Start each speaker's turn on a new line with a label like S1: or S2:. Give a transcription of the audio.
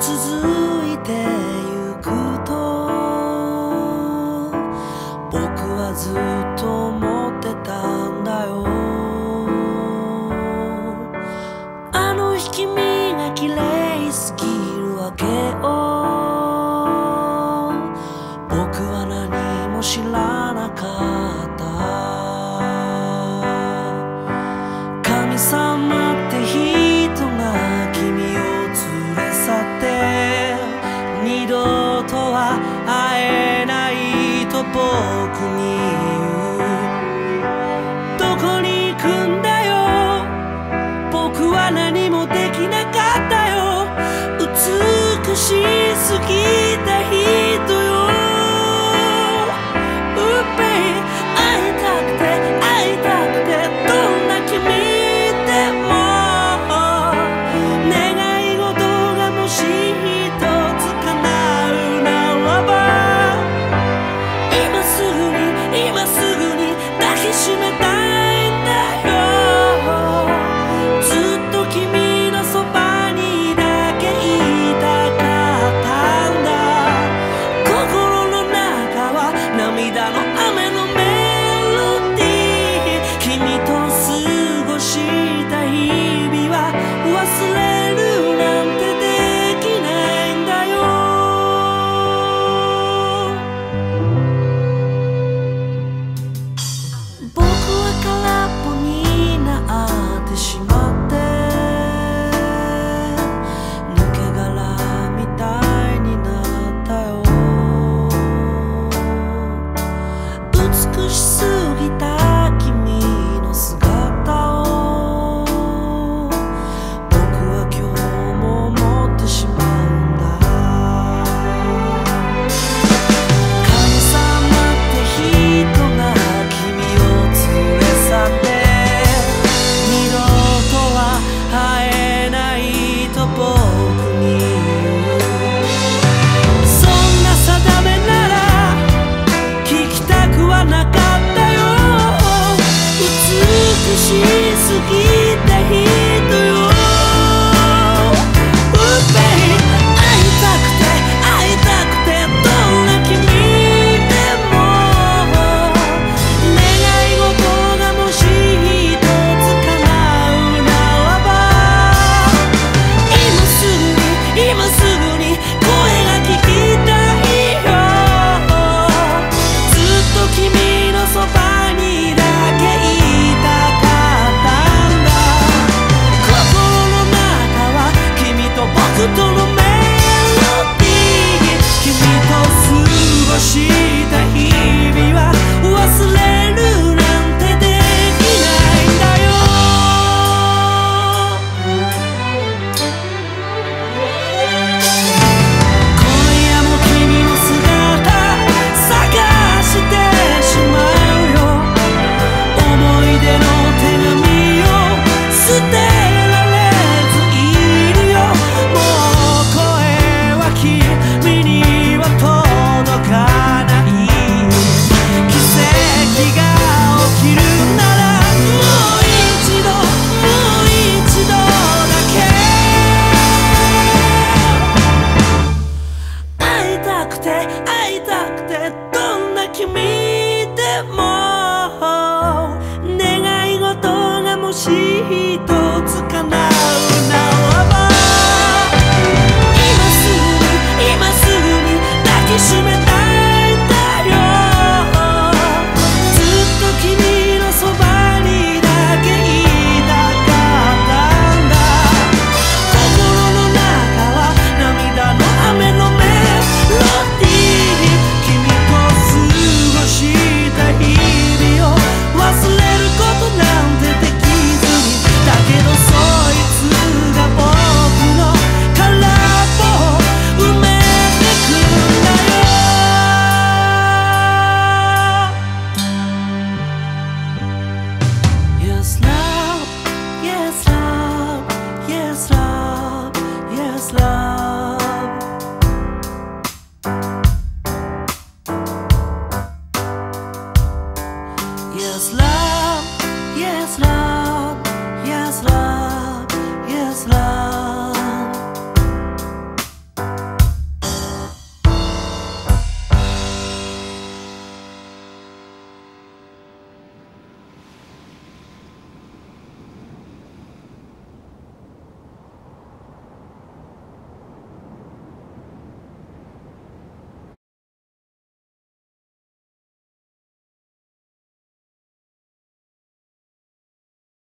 S1: 続いてゆくと僕はずっと思ってたんだよ。あの日君が綺麗すぎるわけを僕に言う。どこに行くんだよ。僕は何もできなかったよ。美しい gonna つかなう Yes, love, yes, love.